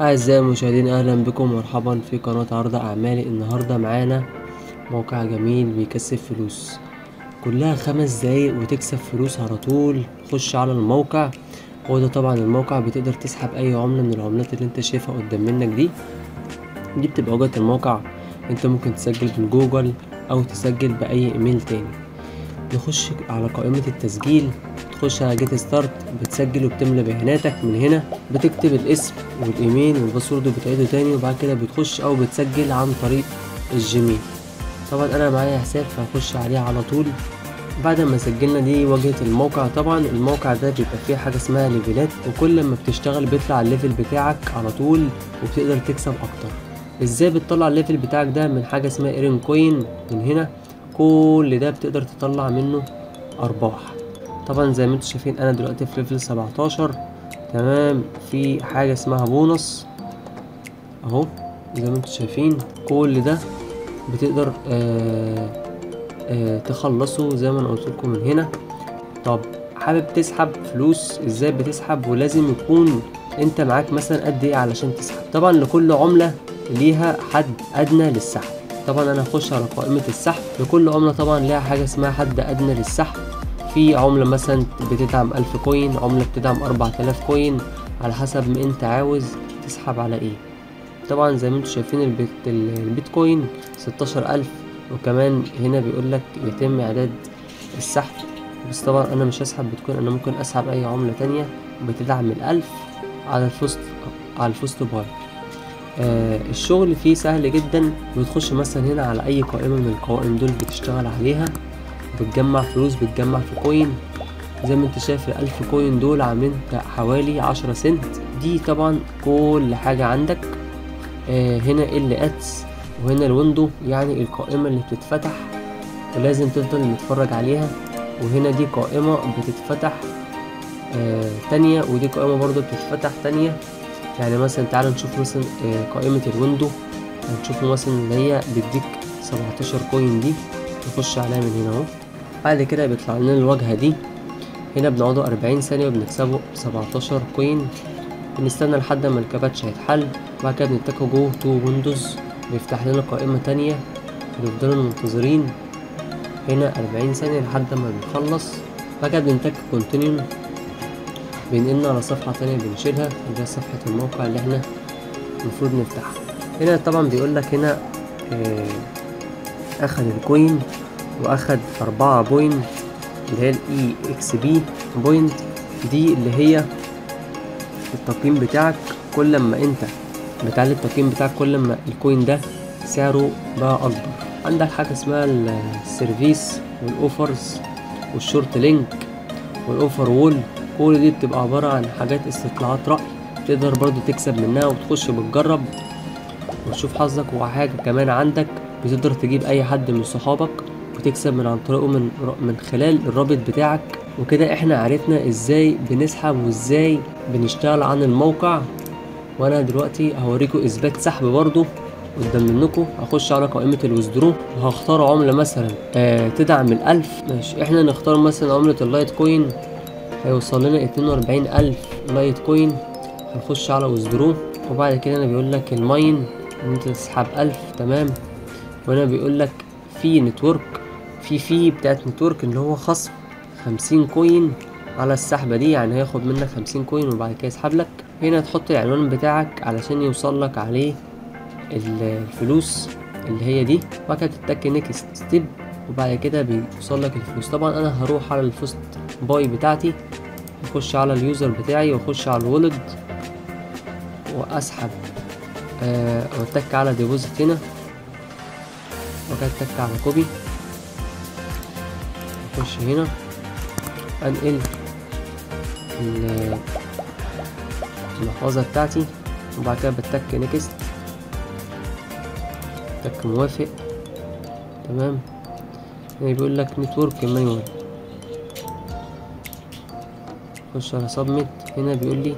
أعزائي المشاهدين أهلا بكم ومرحبا في قناة عرض أعمالي. النهاردة معانا موقع جميل بيكسب فلوس. كلها خمس دقايق وتكسب فلوس على طول. خش على الموقع. هو ده طبعا الموقع بتقدر تسحب أي عملة من العملات اللي أنت شايفها قدام منك دي. دي بتبقى واجهة الموقع. أنت ممكن تسجل من جوجل أو تسجل بأي إيميل تاني. نخش على قائمة التسجيل تخش على get start بتسجل وبتملى بياناتك من هنا بتكتب الاسم والإيميل وال password وبتعيده تاني وبعد كده بتخش أو بتسجل عن طريق الجيميل. طبعا أنا معايا حساب فهخش عليه على طول. بعد ما سجلنا دي واجهة الموقع طبعا الموقع ده بيبقى فيه حاجة اسمها ليفلات وكل ما بتشتغل بيطلع ال level بتاعك على طول وبتقدر تكسب أكتر. إزاي بتطلع ال level بتاعك ده؟ من حاجة اسمها earn coin من هنا. كل ده بتقدر تطلع منه أرباح. طبعا زي ما أنتم شايفين أنا دلوقتي في ليفل 17 تمام في حاجة اسمها بونص. أهو زي ما أنتم شايفين كل ده بتقدر آه آه تخلصه زي ما أنا قلت لكم من هنا. طب حابب تسحب فلوس؟ إزاي بتسحب؟ ولازم يكون انت معاك مثلا قد إيه علشان تسحب؟ طبعا لكل عملة ليها حد أدنى للسحب. طبعا أنا هخش على قائمة السحب. لكل عملة طبعا ليها حاجة اسمها حد أدنى للسحب. في عملة مثلا بتدعم ألف coin عملة بتدعم أربعة آلاف coin. على حسب ما أنت عاوز تسحب على إيه. طبعا زي ما أنتم شايفين البيت البيتكوين ستاشر ألف وكمان هنا بيقولك يتم إعداد السحب. بس طبعا أنا مش هسحب بيتكوين أنا ممكن أسحب أي عملة تانية بتدعم الألف على ال faucet على ال FaucetPay آه الشغل فيه سهل جدا. بتخش مثلا هنا على أي قائمة من القوائم دول بتشتغل عليها. بتجمع فلوس بتجمع في coin زي ما انت شايف الألف coin دول عاملين حوالي عشرة سنت دي طبعا كل حاجة عندك. آه هنا ال ads وهنا ال window يعني القائمة اللي بتتفتح ولازم تفضل متفرج عليها. وهنا دي قائمة بتتفتح آه تانية ودي قائمة برضو بتتفتح تانية. يعني مثلا تعالوا نشوف مثلا آه قائمة ال window. هنشوفه مثلا اللي هي بتديك سبعتاشر coin دي. نخش عليها من هنا أهو. بعد كده بيطلع لنا الواجهة دي. هنا بنقعدوا أربعين ثانية وبنكسبوا سبعتاشر coin بنستنى لحد ما الكباتش هيتحل. وبعد كده بنتكوا go to windows. بيفتح لنا قائمة تانية. بنفضلوا منتظرين. هنا أربعين ثانية لحد ما بنخلص. بعد كده بنتك continue بينقلنا على صفحة تانية بنشيلها اللي صفحة الموقع اللي إحنا المفروض نفتحها هنا طبعا بيقولك هنا آه أخد ال coin واخد أربعة point اللي هي ال EXP point دي اللي هي التقييم بتاعك. كل ما أنت بتعلي التقييم بتاعك كل ما ال coin ده سعره بقى أكبر. عندك حاجة اسمها ال surveys وال offers وال short link وال offer wall كل دي بتبقى عبارة عن حاجات استطلاعات رأي تقدر برضو تكسب منها وتخش بتجرب وتشوف حظك وحاجة كمان عندك بتقدر تجيب أي حد من صحابك وتكسب من عن طريقه من من خلال الرابط بتاعك. وكده إحنا عرفنا إزاي بنسحب وإزاي بنشتغل عن الموقع. وأنا دلوقتي هوريكم إثبات سحب برضو قدام منكم. هخش على قائمة ال withdraw وهختار عملة مثلا آه تدعم الألف. ماشي إحنا نختار مثلا عملة اللايت كوين. هيوصل لنا اتنين وأربعين ألف لايت كوين هنخش على withdraw وبعد كده أنا بيقول لك ال min إن أنت تسحب ألف تمام؟ وهنا بيقول لك في network fee، fee بتاعت network اللي هو خصم خمسين coin على السحبة دي يعني هياخد منك خمسين coin وبعد كده يسحب لك. هنا تحط العنوان بتاعك علشان يوصل لك عليه الفلوس اللي هي دي. وبعد كده تتك next step وبعد كده بيوصل لك الفلوس. طبعا أنا هروح على ال FaucetPay بتاعتي. أخش على ال user بتاعي وأخش على ال wallet وأسحب آه وأتك على deposit هنا. وكده أتك على copy أخش هنا. أنقل المحفظة بتاعتي. وبعد كده بتك نيكست تك موافق. تمام. هنا بيقول لك network manual خش على submit هنا بيقول لي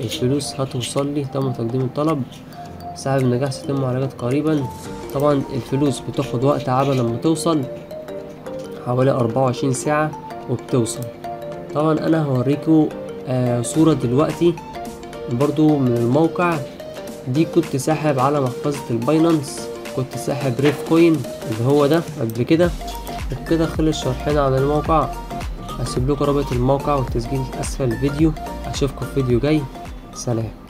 الفلوس هتوصل لي تم تقديم الطلب. سحب بنجاح سيتم معالجته قريبا. طبعا الفلوس بتاخد وقت عبال لما توصل حوالي أربعة وعشرين ساعة وبتوصل. طبعا أنا هوريكم آه صورة دلوقتي برضو من الموقع. دي كنت ساحب على محفظة ال Binance كنت ساحب Ravencoin اللي هو ده قبل كده. وبكده خلص شرحنا عن الموقع. هسيب لكم رابط الموقع والتسجيل أسفل الفيديو. أشوفكم في فيديو جاي. سلام.